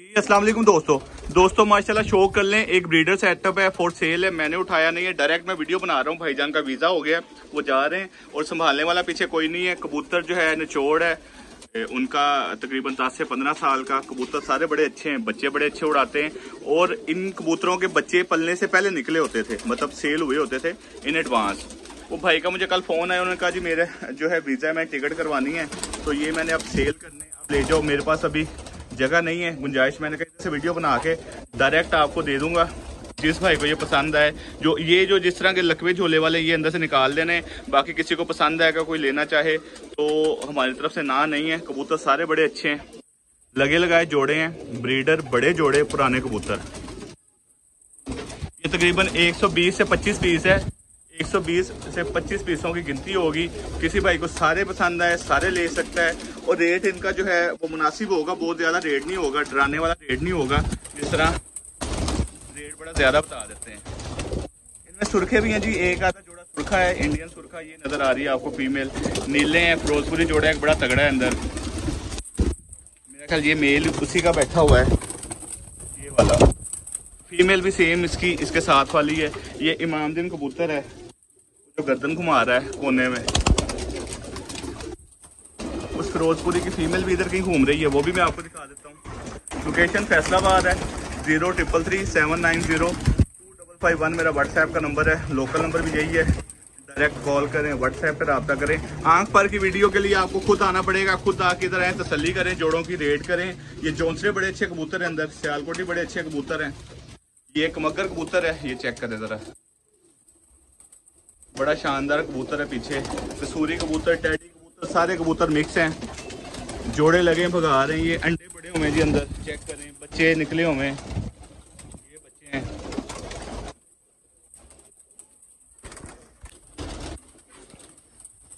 जी, अस्सलाम दोस्तों। दोस्तों, माशाल्लाह शो कर लें। एक ब्रीडर सेटअप है फॉर सेल है। मैंने उठाया नहीं है। डायरेक्ट मैं वीडियो बना रहा हूँ। भाईजान का वीज़ा हो गया। वो जा रहे हैं और संभालने वाला पीछे कोई नहीं है। कबूतर जो है निचोड़ है। उनका तकरीबन दस से पंद्रह साल का कबूतर सारे बड़े अच्छे हैं। बच्चे बड़े अच्छे उड़ाते हैं। और इन कबूतरों के बच्चे पलने से पहले निकले होते थे। मतलब सेल हुए होते थे इन एडवांस वो भाई का मुझे कल फ़ोन आया। उन्होंने कहा, जी, मेरे जो है वीज़ा है, मैं टिकट करवानी है। तो ये मैंने अब सेल करने ले जाओ। मेरे पास अभी जगह नहीं है, गुंजाइश। मैंने कहा से वीडियो बना के डायरेक्ट आपको दे दूँगा, जिस भाई को ये पसंद आए। जो, ये जो जिस तरह के लकवे झोले वाले ये अंदर से निकाल देने, बाकी किसी को पसंद आएगा कोई लेना चाहे तो हमारी तरफ़ से ना नहीं है। कबूतर सारे बड़े अच्छे हैं। लगे लगाए जोड़े हैं ब्रीडर बड़े जोड़े, पुराने कबूतर। ये तकरीबन 120 से 25 पीस है। 120 से 25 पीसों की गिनती होगी। किसी भाई को सारे पसंद आए, सारे ले सकता है। और रेट इनका जो है, वो मुनासिब होगा, बहुत ज़्यादा रेट नहीं होगा, डराने वाला रेट नहीं होगा। जिस तरह रेट बड़ा ज़्यादा बता देते हैं। इनमें सुरखे भी हैं जी। एक आधा जोड़ा सुरखा है इंडियन सुरखा ये नज़र आ रही है आपको फीमेल नीले हैं, फिरोजपुरी जोड़ा एक बड़ा तगड़ा है अंदर। मेरा ख्याल ये मेल उसी का बैठा हुआ है। ये वाला। फीमेल भी सेम इसकी, इसके साथ वाली है। ये इमामदीन कबूतर है। जो गर्दन घुमा रहा है कोने में। उस फिरोजपुरी की फीमेल भी इधर कहीं घूम रही है, वो भी मैं आपको दिखा देता हूँ। लोकेशन फैसलाबाद है zero triple three seven nine zero two double five one मेरा व्हाट्सएप का नंबर है लोकल नंबर भी यही है। डायरेक्ट कॉल करें व्हाट्सएप पर रबता करें। आँख पर की वीडियो के लिए आपको खुद आना पड़ेगा, खुद आके इधर आए तसली करें, जोड़ों की रेड करें। ये जोंसरे बड़े अच्छे कबूतर हैं अंदर, सियालकोटी बड़े अच्छे कबूतर हैं। ये एक मगर कबूतर है, ये चेक करें ज़रा। बड़ा शानदार कबूतर है पीछे। कसूरी कबूतर, टैडी कबूतर, सारे कबूतर मिक्स हैं। जोड़े लगे भगा रहे हैं, ये अंडे बड़े हुए जी अंदर। चेक करें, बच्चे निकले हुए ये बच्चे हैं।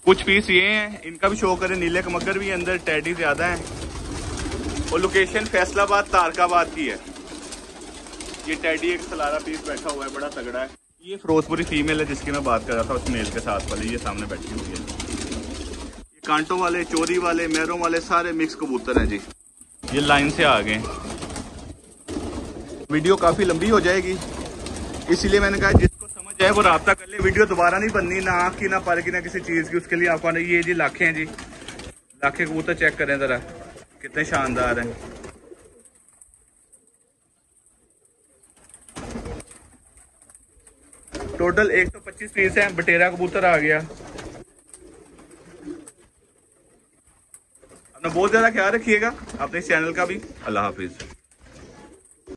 कुछ पीस ये हैं, इनका भी शो करें। नीले कमकर भी अंदर, टैडी ज़्यादा है। और लोकेशन फैसलाबाद, तारकाबाद की है। ये टैडी एक सलारा पीस बैठा हुआ है, बड़ा तगड़ा है। ये फिरोजपुरी फीमेल है जिसकी मैं बात कर रहा था उस मेल के साथ वाले, ये सामने बैठी हुई है। ये कांटों वाले, चोरी वाले, मैरों वाले, सारे मिक्स कबूतर हैं जी। ये लाइन से आ गए। वीडियो काफ़ी लंबी हो जाएगी, इसीलिए मैंने कहा जिसको समझ आए वो रहा कर ले। वीडियो दोबारा नहीं बननी, ना आँख की, ना पर की, ना किसी चीज़ की, उसके लिए आपको ये जी लाखे हैं जी। लाखे कबूतर चेक करें जरा, कितने शानदार हैं। टोटल 125 पीस है, बटेरा कबूतर आ गया। अपना बहुत ज़्यादा ख्याल रखिएगा, अपने चैनल का भी। अल्लाह हाफिज।